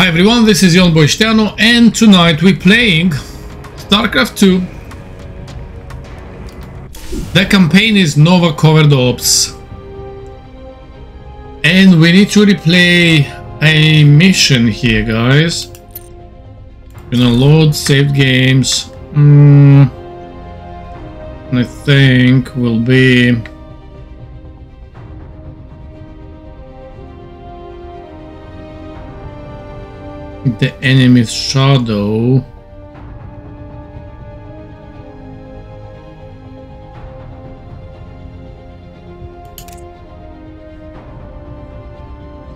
Hi everyone, this is Ion Boisteanu and tonight we're playing StarCraft 2. The campaign is Nova Covert Ops. And we need to replay a mission here, guys. Gonna load saved games. Mm, I think will be the enemy's shadow.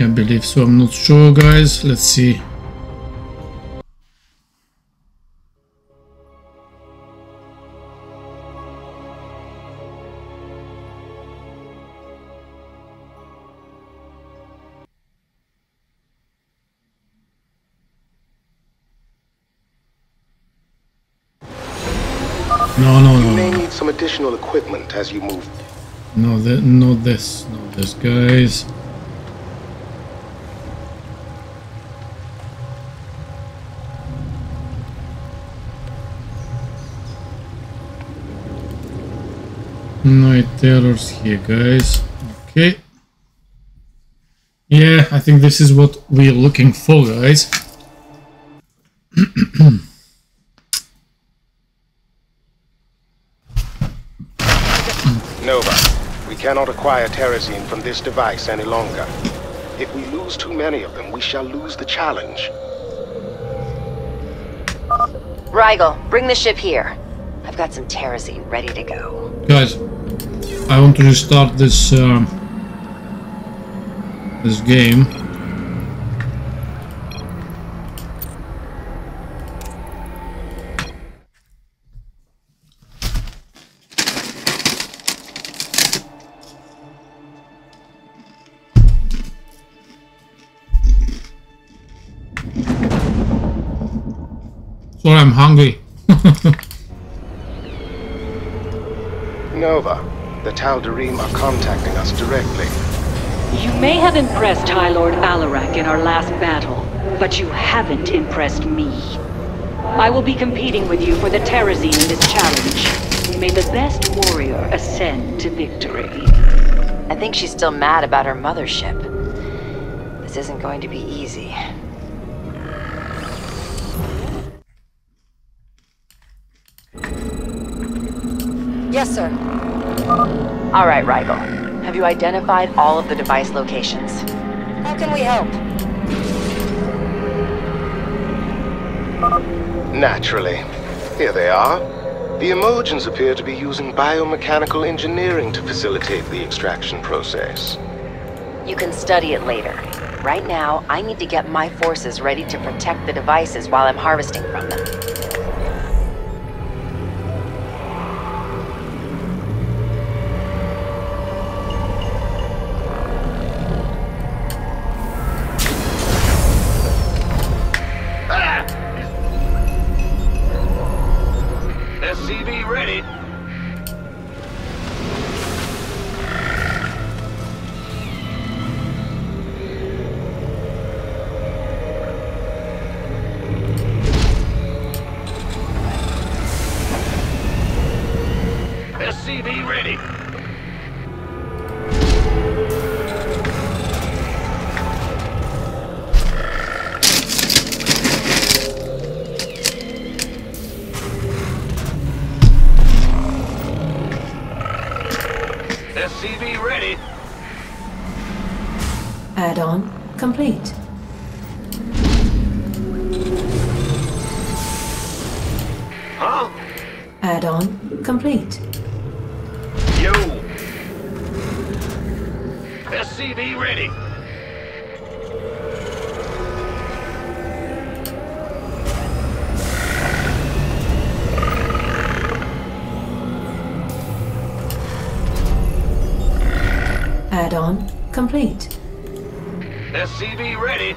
I believe so, I'm not sure guys, let's see. Additional equipment as you move. no, the, not this, not this, guys. Night terrors here, guys. Okay. Yeah, I think this is what we're looking for, guys. Nova, we cannot acquire terrazine from this device any longer. If we lose too many of them, we shall lose the challenge. Rigel, bring the ship here. I've got some terrazine ready to go. Guys, I want to restart this um, this game. Hungry. Nova, the Tal'Darim are contacting us directly. You may have impressed High Lord Alarak in our last battle, but you haven't impressed me. I will be competing with you for the Terrazine in this challenge. May the best warrior ascend to victory. I think she's still mad about her mothership. This isn't going to be easy. Yes, sir. All right, Rigel. Have you identified all of the device locations? How can we help? Naturally. Here they are. The Umojans appear to be using biomechanical engineering to facilitate the extraction process. You can study it later. Right now, I need to get my forces ready to protect the devices while I'm harvesting from them. SCV ready. SCV ready. Add-on complete. Huh? Add-on complete. SCV ready. Add-on complete. SCV ready.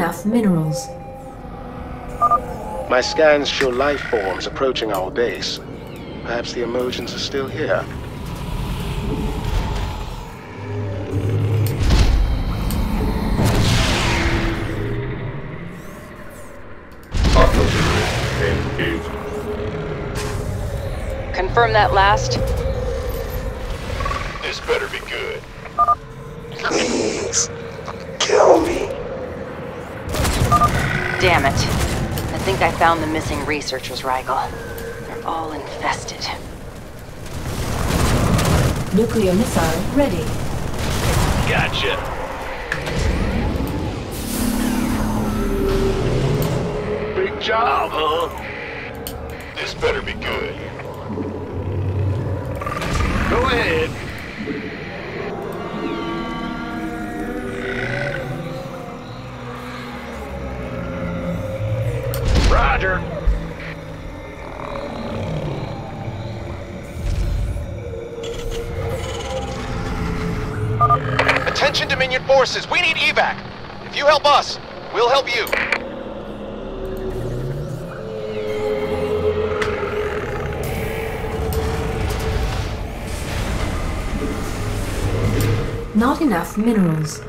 Enough minerals. My scans show life forms approaching our base. Perhaps the Umojans are still here. Confirm that last. Found the missing researchers, Rigel. They're all infested. Nuclear missile ready. Gotcha. Big job, huh? Evac. If you help us, we'll help you. Not enough minerals.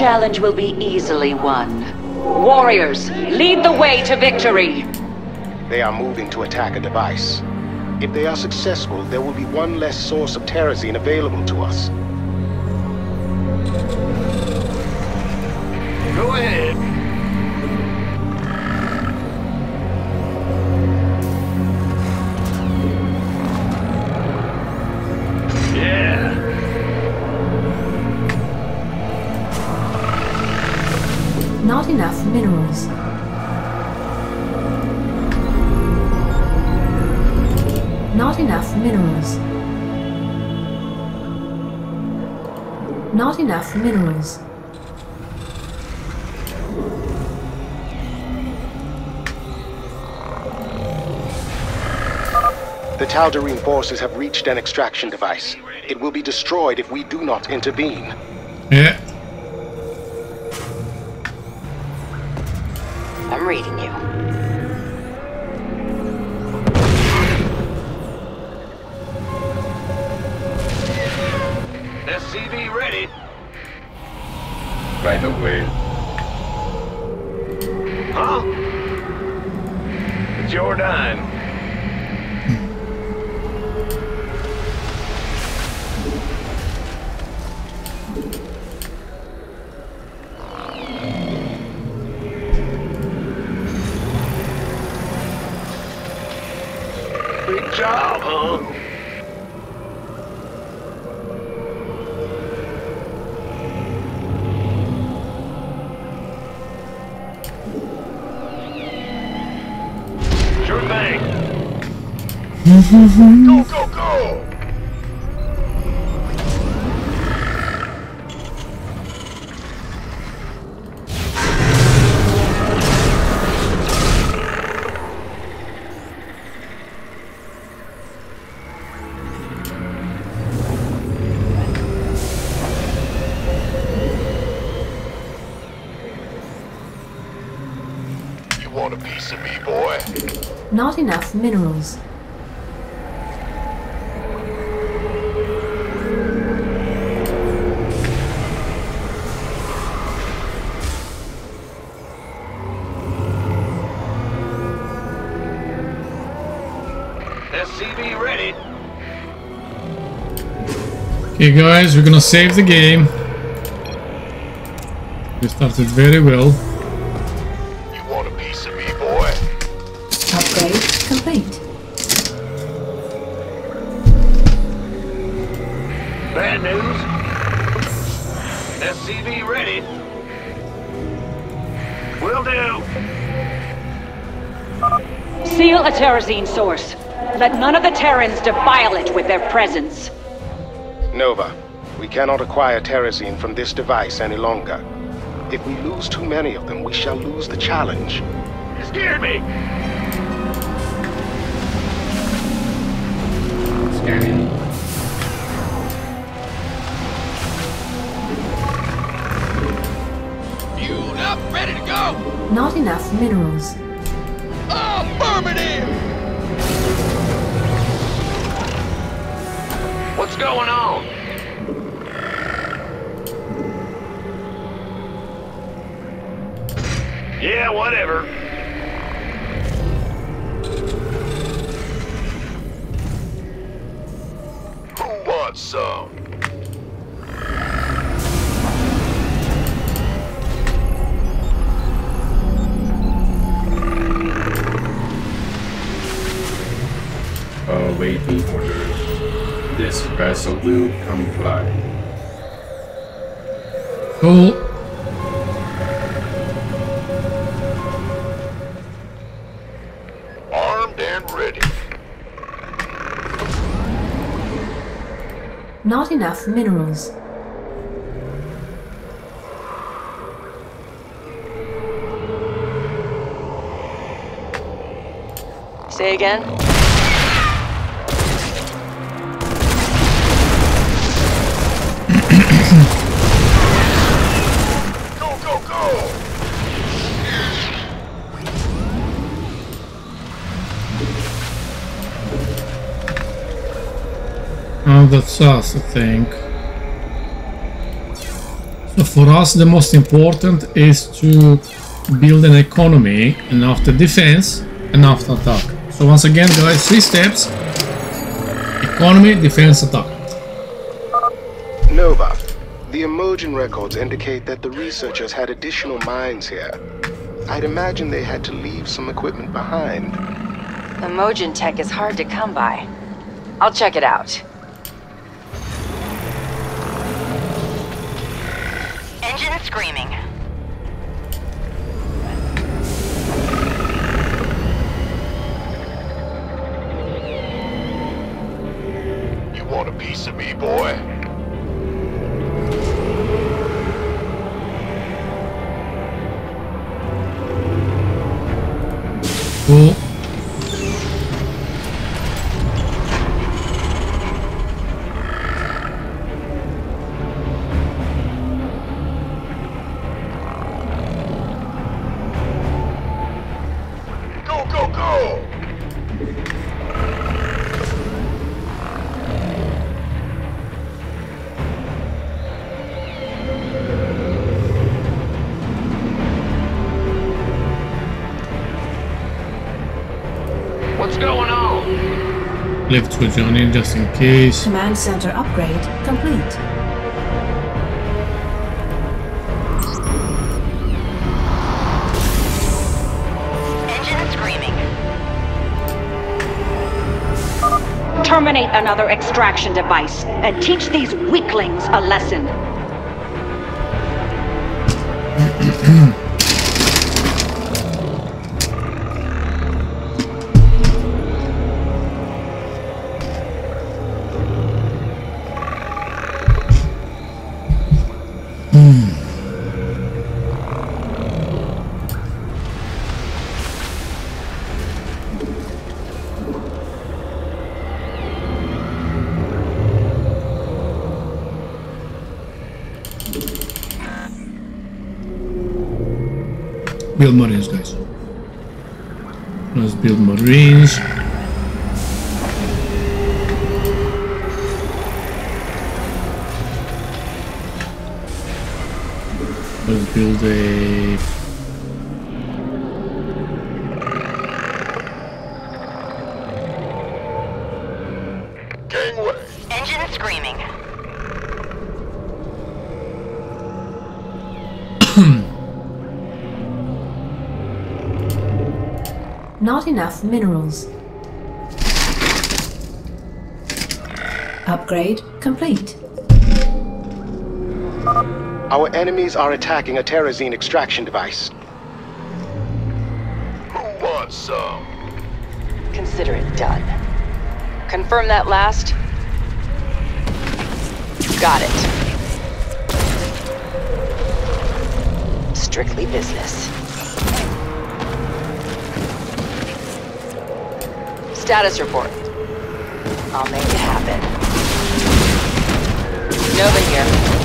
Challenge will be easily won. Warriors, lead the way to victory! They are moving to attack a device. If they are successful, there will be one less source of terrazine available to us. Go ahead. Not enough minerals. The Tal'Darim forces have reached an extraction device. It will be destroyed if we do not intervene. Yeah. Enough minerals. SCV ready. Okay, guys, we're gonna save the game. We started very well. SCV ready. Will do. Seal a Terrazine source. Let none of the Terrans defile it with their presence. Nova, we cannot acquire Terrazine from this device any longer. If we lose too many of them, we shall lose the challenge. You scared me. Minerals. Say again? Go, go, go! Oh, that's us, I think. So for us, the most important is to build an economy, and after defense, and after attack. So once again, guys, three steps. Economy, defense, attack. Nova, the Umojan records indicate that the researchers had additional mines here. I'd imagine they had to leave some equipment behind. Umojan tech is hard to come by. I'll check it out. Engine screaming. Boy? Cool. Switch on in just in case. Command center upgrade complete. Engine screaming. Terminate another extraction device and teach these weaklings a lesson. enemies are attacking a Terrazine extraction device. Who wants some? Consider it done. Confirm that last. Got it. Strictly business. Status report. I'll make it happen. Nova here.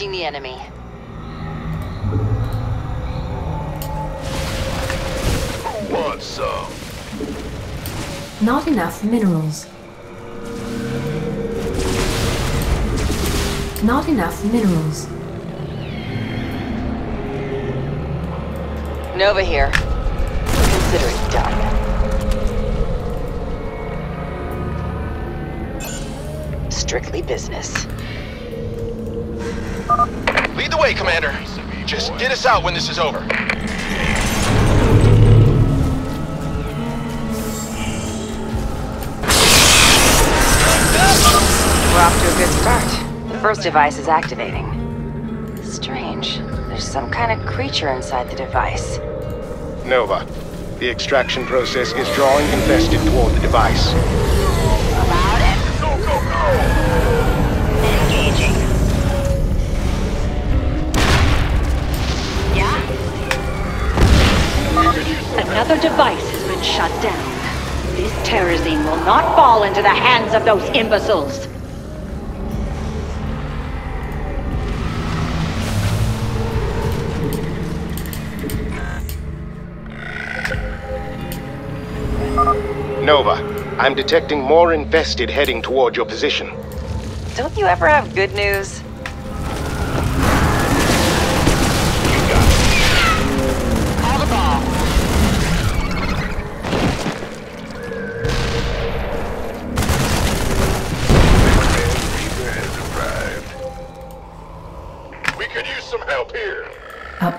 Engaging the enemy. Who wants some? Not enough minerals. Not enough minerals. Nova here. Consider it done. Strictly business. Lead the way, Commander. Just get us out when this is over. We're off to a good start. The first device is activating. Strange. There's some kind of creature inside the device. Nova, the extraction process is drawing infested toward the device. Another device has been shut down. This Terrazine will not fall into the hands of those imbeciles. Nova, I'm detecting more infested heading toward your position. Don't you ever have good news?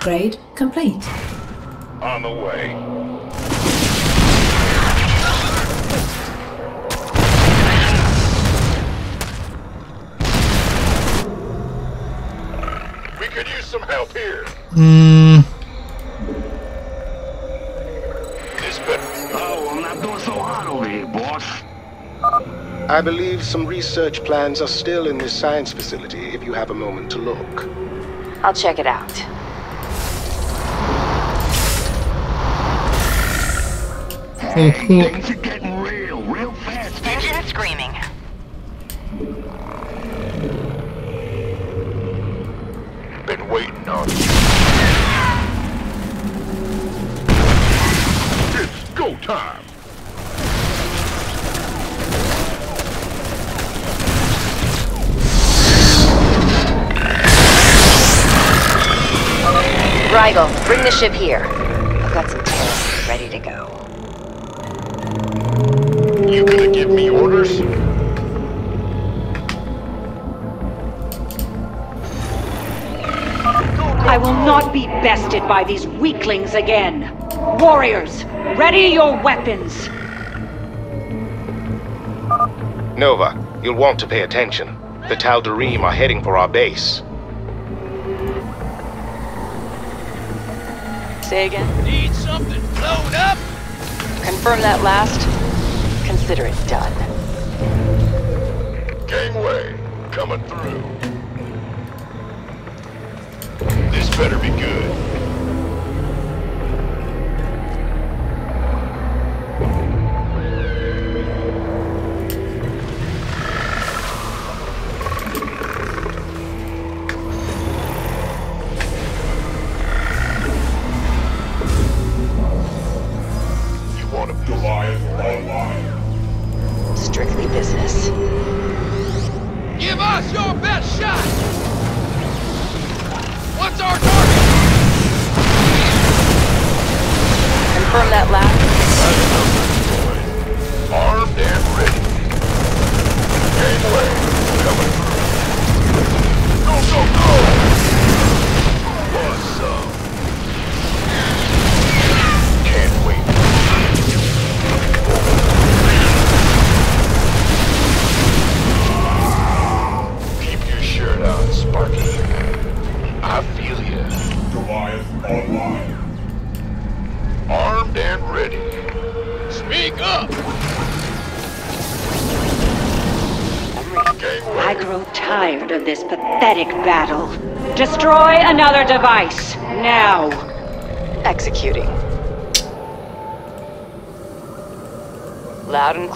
Upgrade complete. On the way. We could use some help here. Hmm. This better. Oh, I'm not doing so hot over here, boss. I believe some research plans are still in this science facility if you have a moment to look. I'll check it out. Things are getting real, real fast. Engine screaming. Been waiting on you. It's go time! Rigel, bring the ship here. I've got some terrazine ready to go. You gonna give me orders? I will not be bested by these weaklings again. Warriors, ready your weapons. Nova, you'll want to pay attention. The Tal'Darim are heading for our base. Say again? Need something blown up? Confirm that last. Consider it done. Gangway, coming through. This better be good.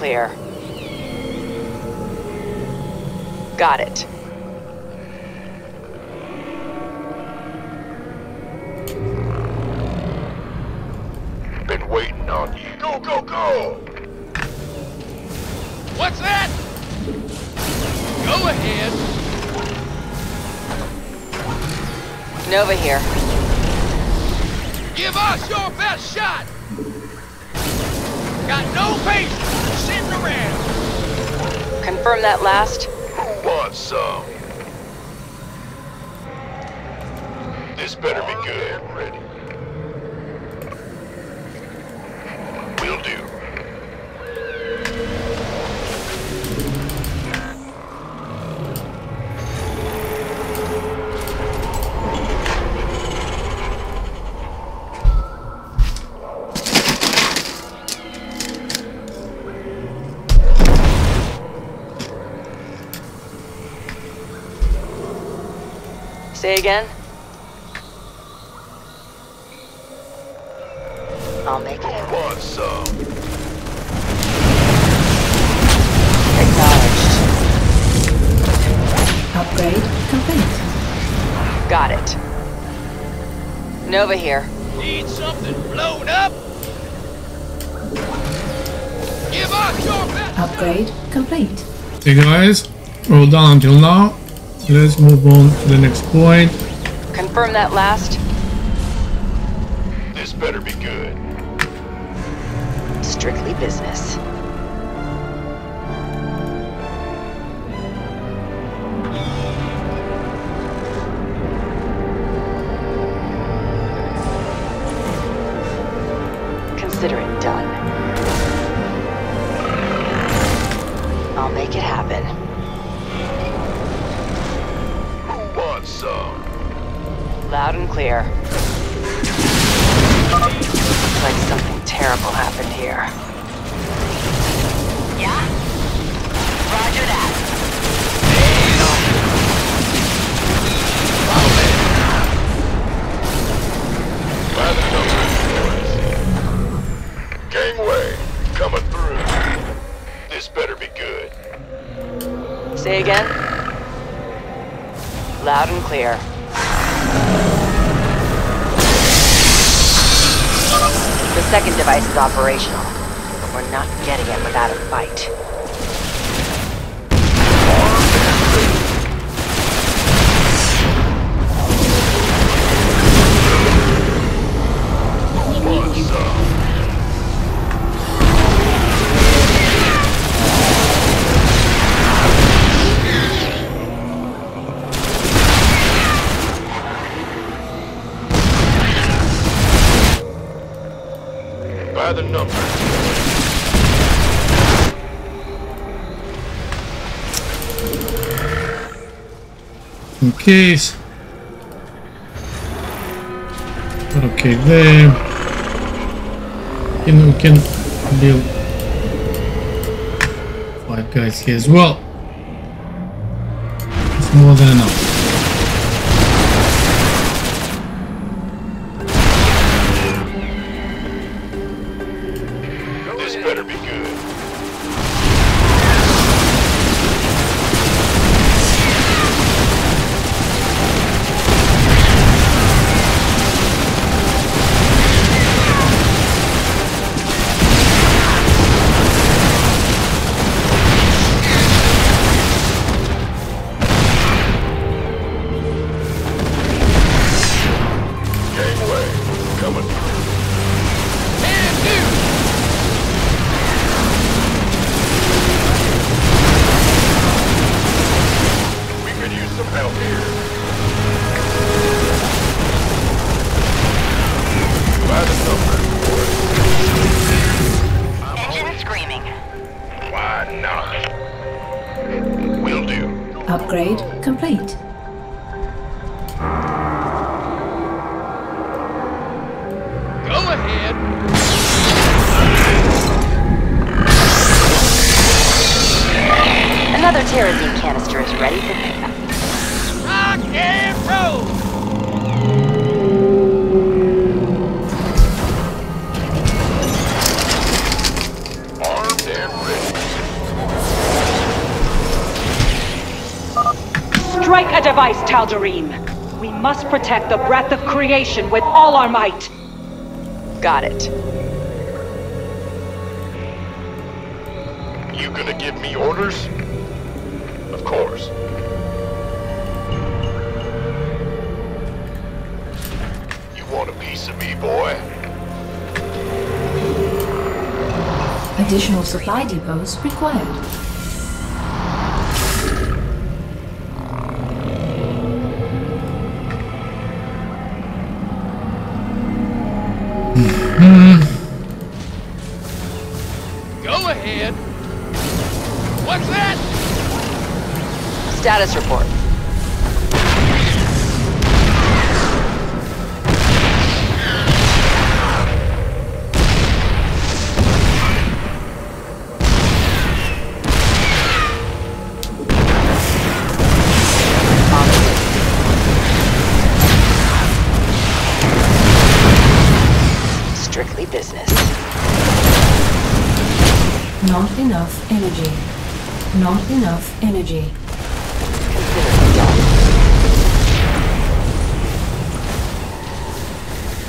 Clear. Got it. Been waiting on you. Go, go, go! What's that? Go ahead. Nova here. Give us your best shot! Got no patience Confirm that last. Who wants some? This better be good. Ready. Will do. Say again? I'll make it. Want some? Acknowledged. Upgrade complete. Got it. Nova here. Need something blown up? Give us your best Upgrade complete. Okay guys, well done until now. Let's move on to the next point. Confirm that last. This better be good. Strictly business. Again? Loud and clear. The second device is operational. But we're not getting it without a fight. Case. Okay, there. And we can build five guys here as well. It's more than enough. Complete. Device, We must protect the breath of creation with all our might. Got it. You gonna give me orders? Of course. You want a piece of me, boy? Additional supply depots required. Status report. Strictly business. Not enough energy. Not enough energy.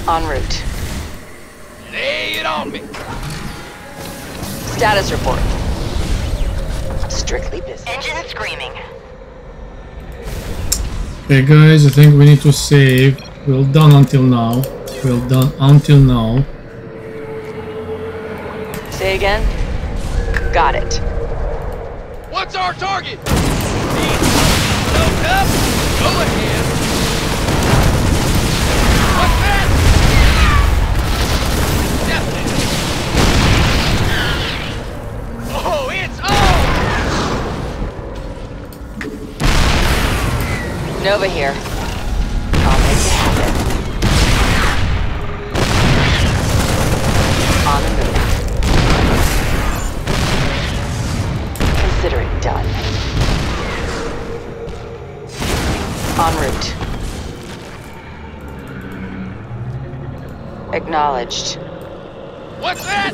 En route. Lay it on me. Status report. Strictly business. Engine screaming. Okay guys, I think we need to save. Well done until now. Well done until now. Say again? Got it. What's our target? Load up. Go ahead. Nova here. I'll make it happen. On the move. Consider it done. En route. Acknowledged. What's that?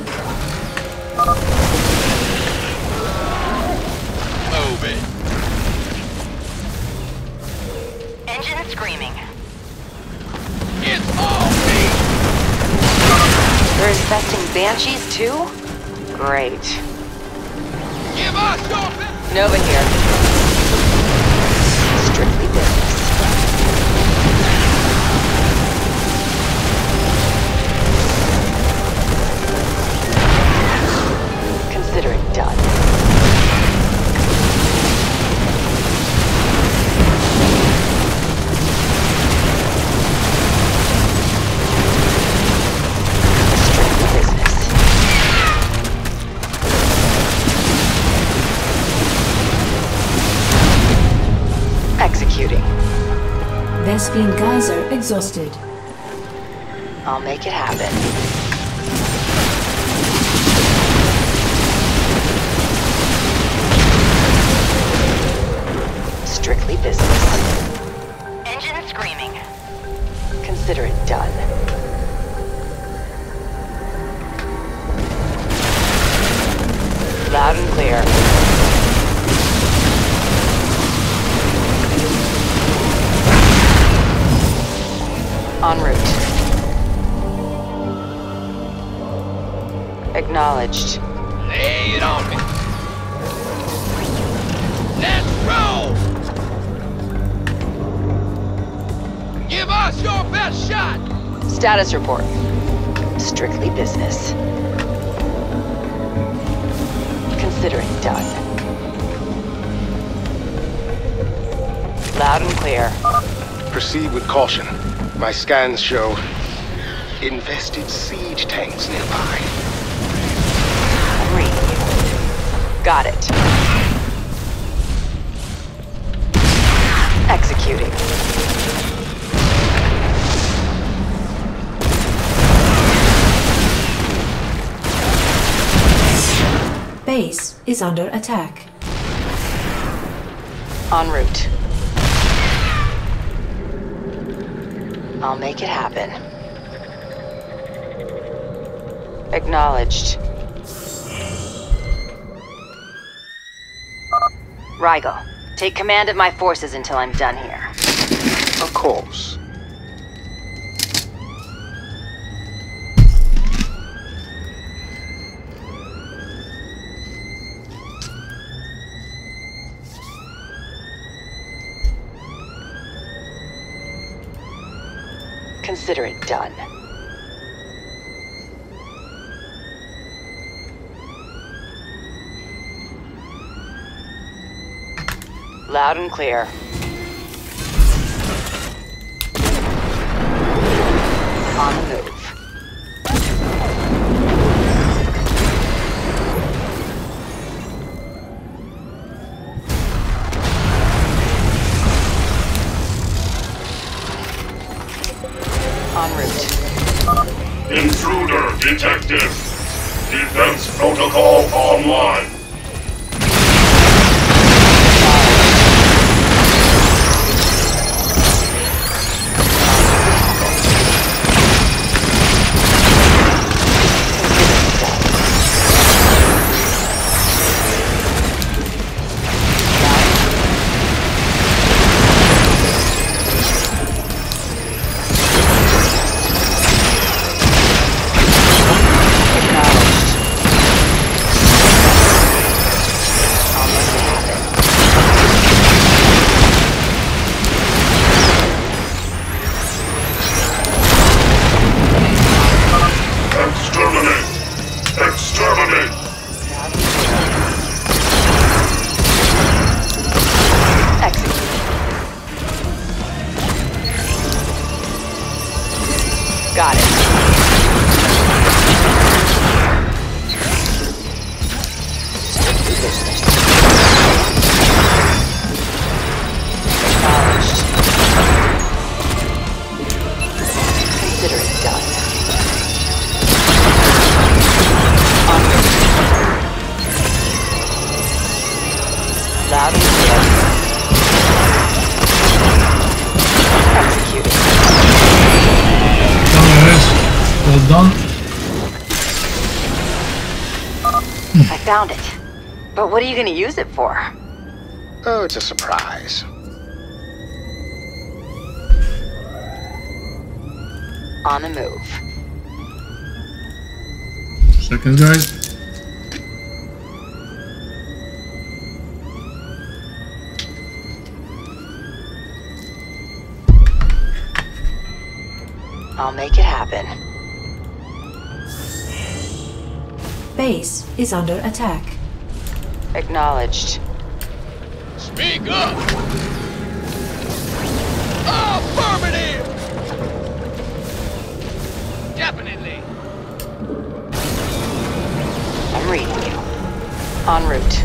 Screaming. It's on me! They're infesting banshees too? Great. Give us your. Nova here. Vespene geyser exhausted. I'll make it happen. Strictly business. Engine screaming. Consider it done. Acknowledged. Lay it on me. Let's roll. Give us your best shot. Status report. Strictly business. Consider it done. Loud and clear. Proceed with caution. My scans show infested siege tanks nearby. Got it. Executing. Base is under attack. En route. I'll make it happen. Acknowledged. Reigel, take command of my forces until I'm done here. Of course. Consider it done. Loud and clear. On the move. found it. But what are you gonna use it for? Oh, it's a surprise. On the move. Seconds, guys. I'll make it happen. base is under attack. Acknowledged. Speak up! Affirmative! Definitely! I'm reading you. En route.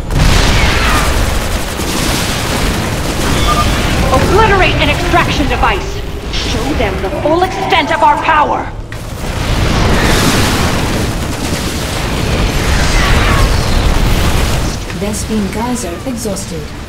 Obliterate an extraction device! Show them the full extent of our power! Vespene Geyser exhausted.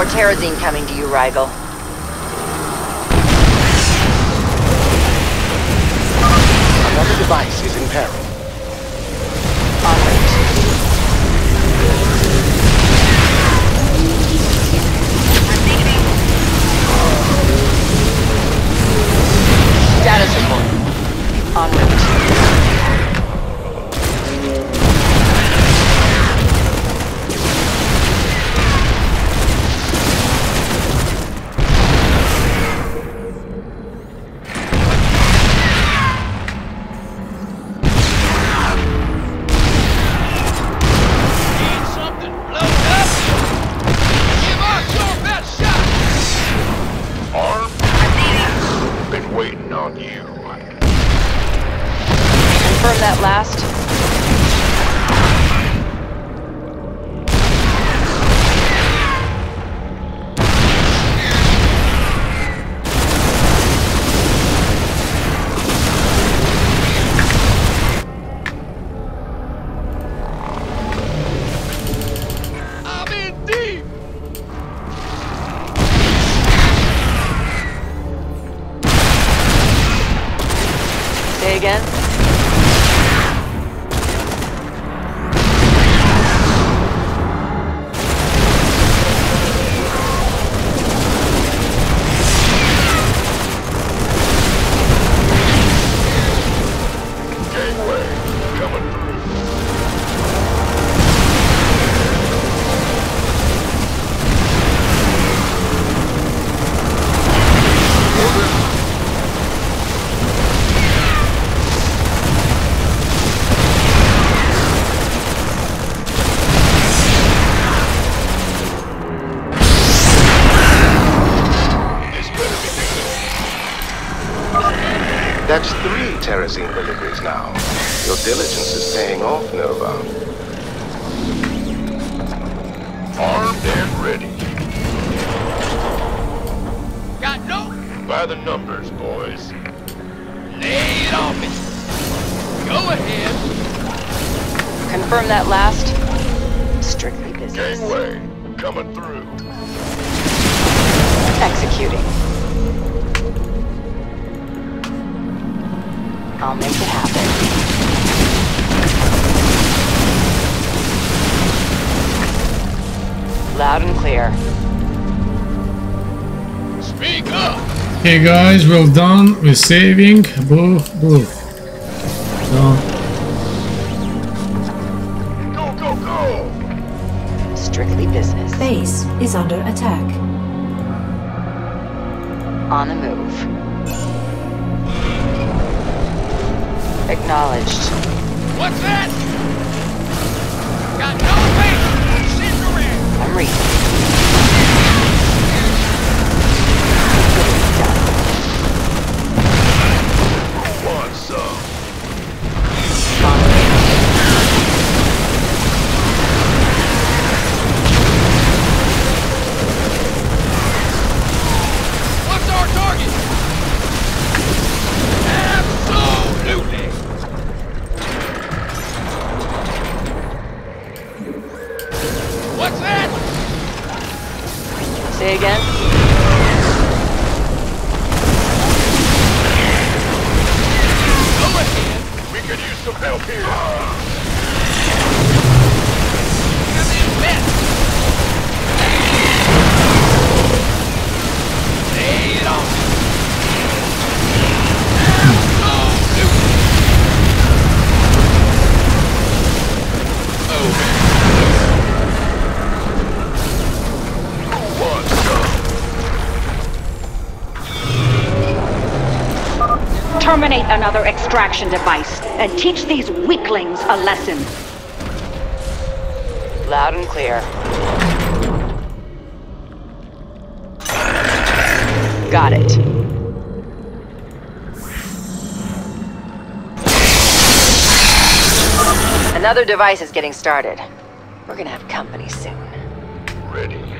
More Terrazine coming to you, Reigel. Another device is in peril. guys, well done with saving. Boo, boo. another extraction device and teach these weaklings a lesson. Loud and clear. Got it. Another device is getting started. We're gonna have company soon. Ready.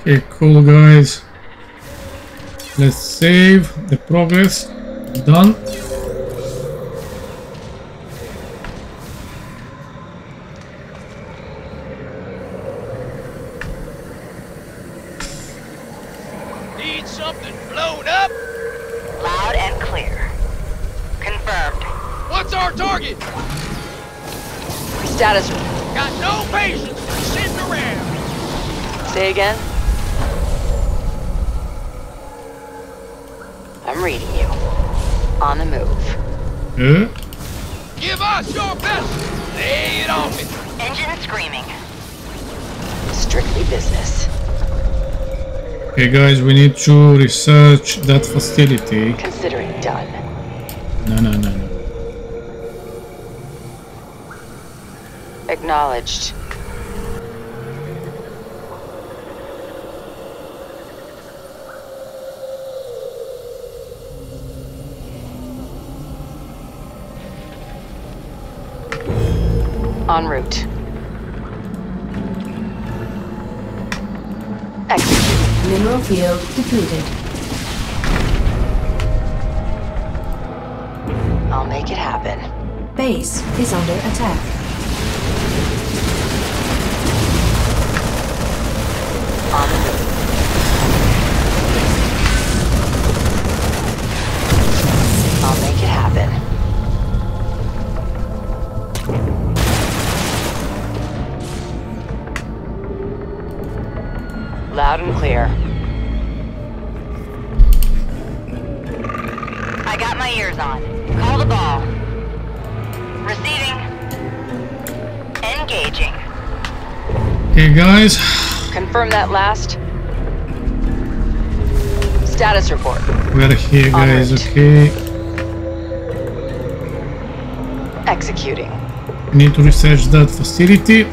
Okay, cool guys. Let's save the progress. Done. Okay, guys, we need to research that facility. Considering done. No, no, no, no. Acknowledged. En route. depleted. I'll make it happen. Base is under attack. Engaging. Okay, guys. Confirm that last. Status report. We're here, guys. Alright. Okay. Executing. We need to research that facility.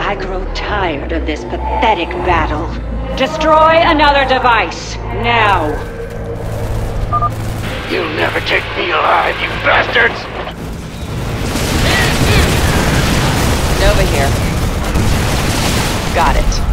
I grow tired of this pathetic battle. Destroy another device, now! You'll never take me alive, you bastards! Nova here. Got it.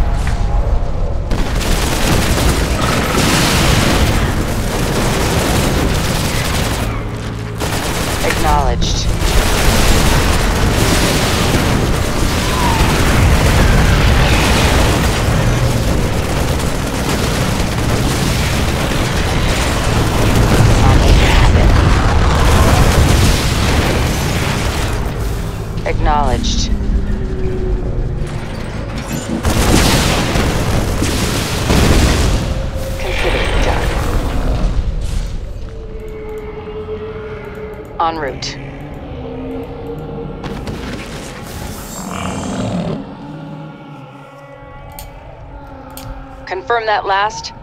That last.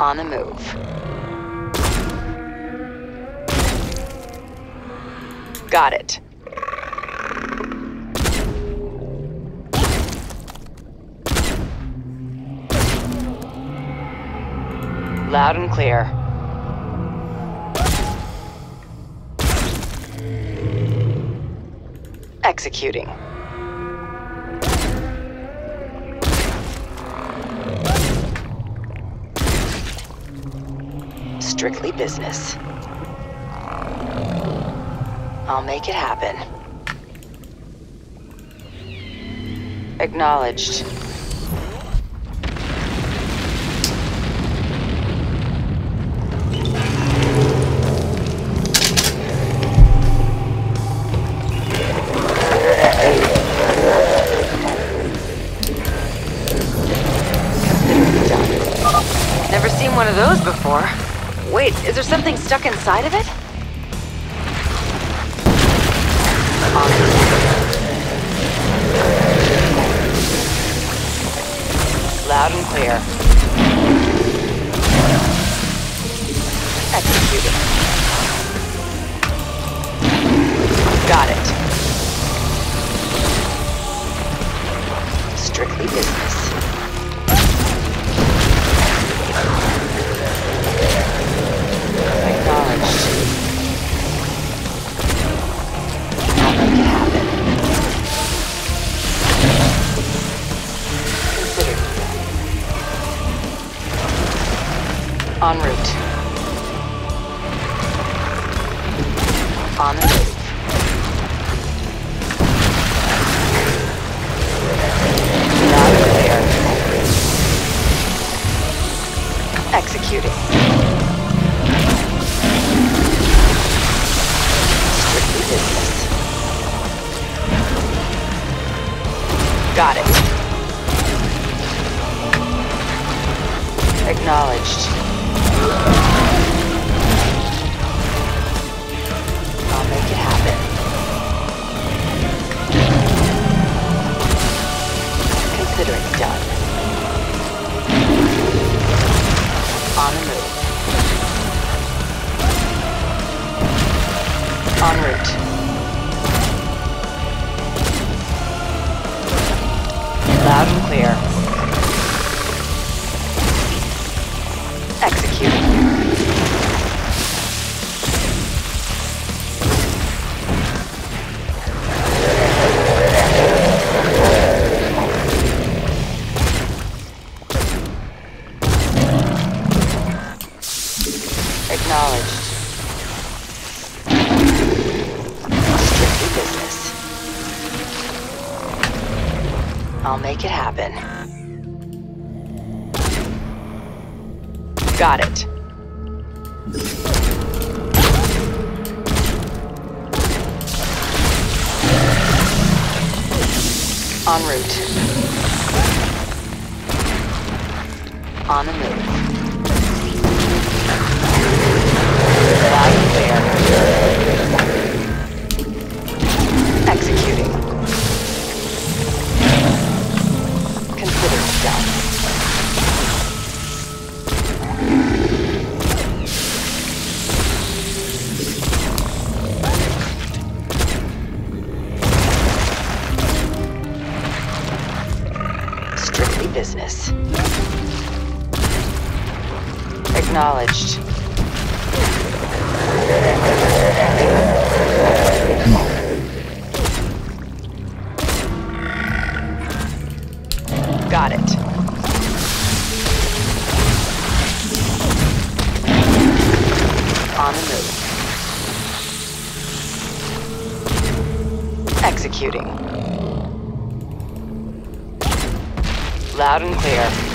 On the move. Got it. Loud and clear. Executing. Strictly business. I'll make it happen. Acknowledged. Before. Wait, is there something stuck inside of it? Loud and clear. Executing. Got it. Strictly business. En route. Consider it done. On the move. En route. Loud and clear. Executing. Loud and clear.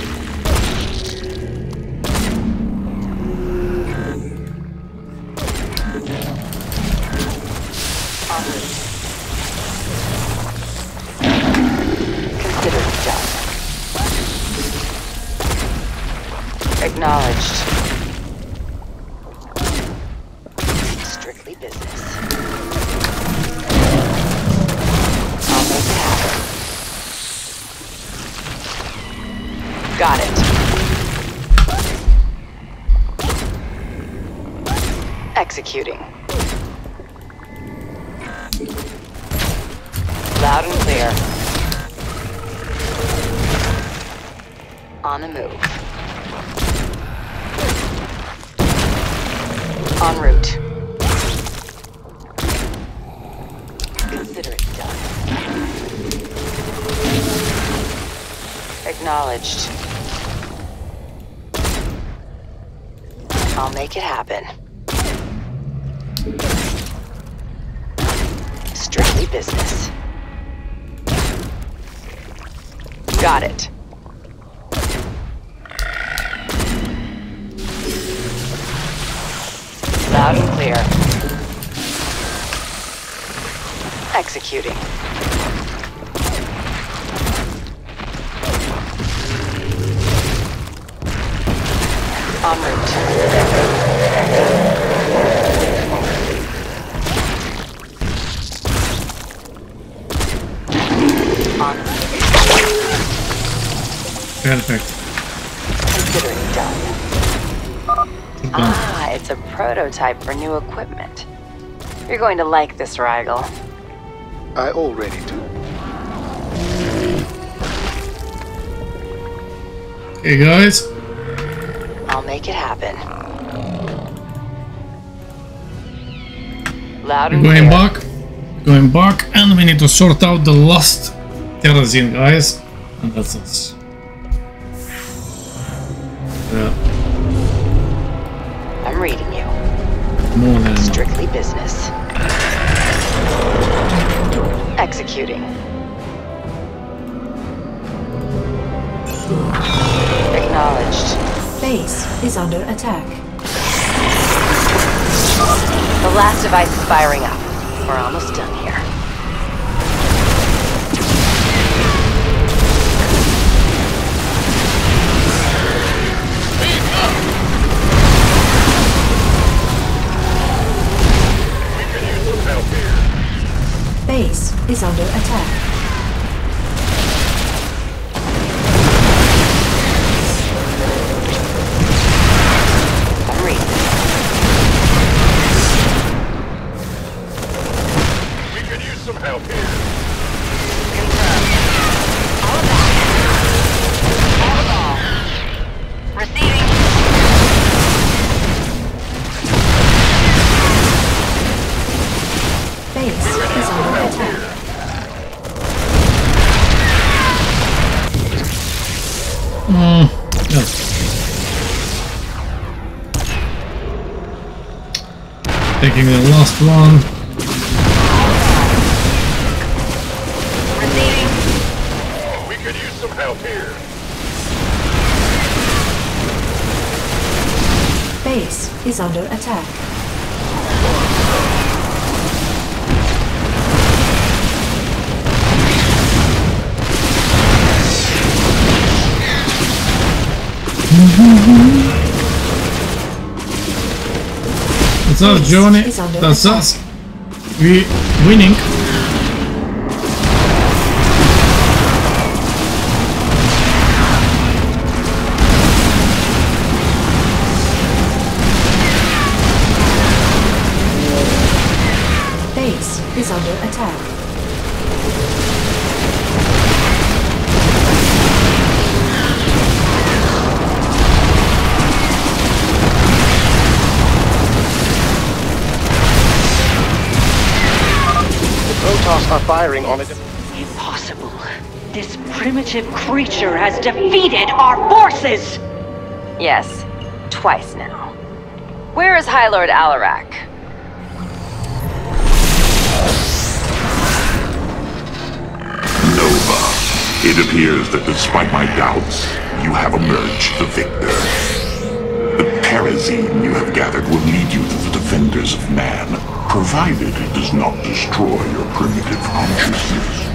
I'll make it happen. Strictly business. Got it. Loud and clear. Executing. Ah, it's a prototype for new equipment. You're going to like this, Reigel. I already do. Hey guys. I'll make it happen. Loud and going clear. back. Going back, and we need to sort out the last Terrazine, guys. And that's us. More than. Strictly business. Executing. Acknowledged. Base is under attack. The last device is firing up. We're almost done here. Is under attack. here. Base is under attack. What's up, Joni? That's us. We winning. Creature has defeated our forces! Yes, twice now. Where is High Lord Alarak? Nova, it appears that despite my doubts, you have emerged the victor. The Terrazine you have gathered will lead you to the defenders of man, provided it does not destroy your primitive consciousness.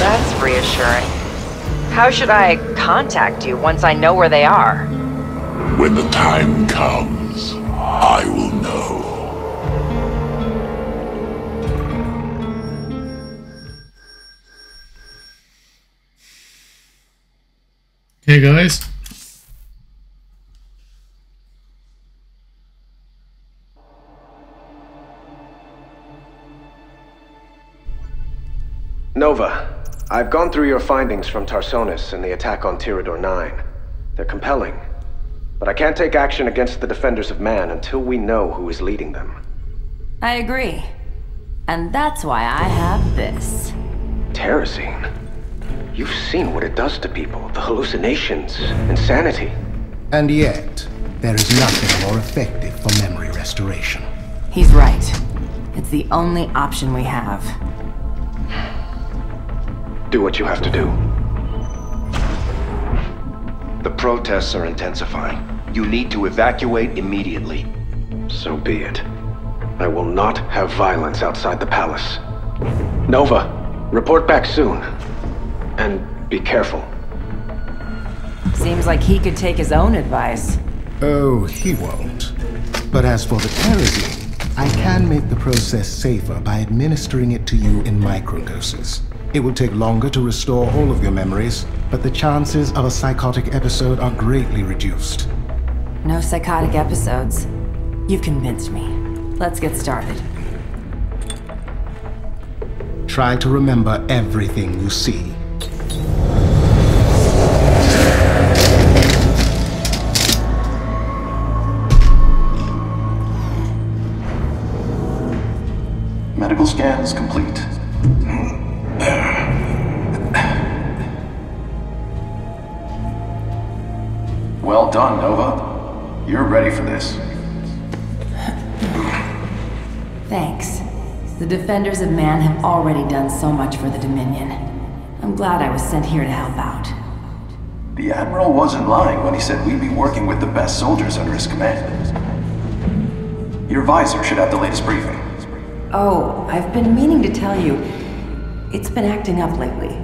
That's reassuring. How should I contact you once I know where they are? When the time comes, I will know. Okay, guys. Nova, I've gone through your findings from Tarsonis and the attack on Tyrador 9. They're compelling. But I can't take action against the Defenders of Man until we know who is leading them. I agree. And that's why I have this. Terrazine? You've seen what it does to people, the hallucinations, insanity. And yet, there is nothing more effective for memory restoration. He's right. It's the only option we have. Do what you have to do. The protests are intensifying. You need to evacuate immediately. So be it. I will not have violence outside the palace. Nova, report back soon. And be careful. Seems like he could take his own advice. Oh, he won't. But as for the Terrazine, I can make the process safer by administering it to you in microdoses. It will take longer to restore all of your memories, but the chances of a psychotic episode are greatly reduced. No psychotic episodes. You've convinced me. Let's get started. Try to remember everything you see. Medical scan is complete. Ready for this. Thanks. The Defenders of Man have already done so much for the Dominion. I'm glad I was sent here to help out. The Admiral wasn't lying when he said we'd be working with the best soldiers under his command. Your visor should have the latest briefing. Oh, I've been meaning to tell you. It's been acting up lately.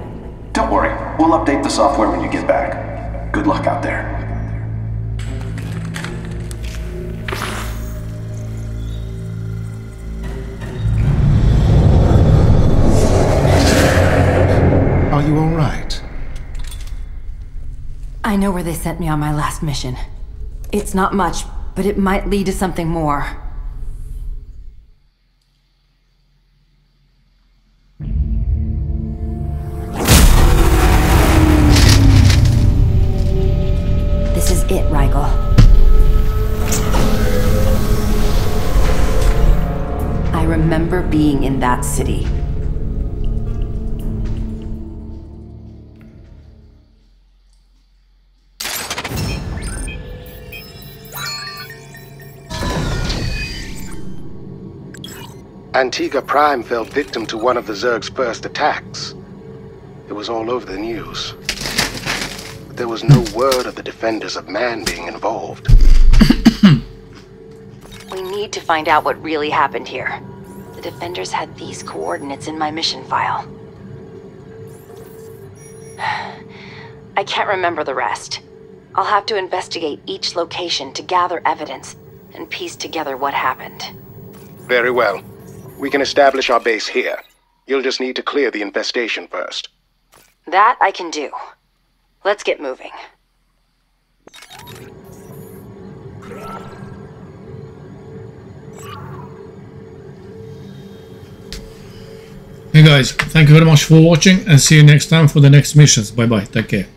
Don't worry, we'll update the software when you get back. Good luck out there. I know where they sent me on my last mission. It's not much, but it might lead to something more. This is it, Reigel. I remember being in that city. Antigua Prime fell victim to one of the Zerg's first attacks. It was all over the news. But there was no word of the Defenders of Man being involved. We need to find out what really happened here. The Defenders had these coordinates in my mission file. I can't remember the rest. I'll have to investigate each location to gather evidence and piece together what happened. Very well. We can establish our base here. You'll just need to clear the infestation first. That I can do. Let's get moving. Hey guys, thank you very much for watching and see you next time for the next missions. Bye bye, take care.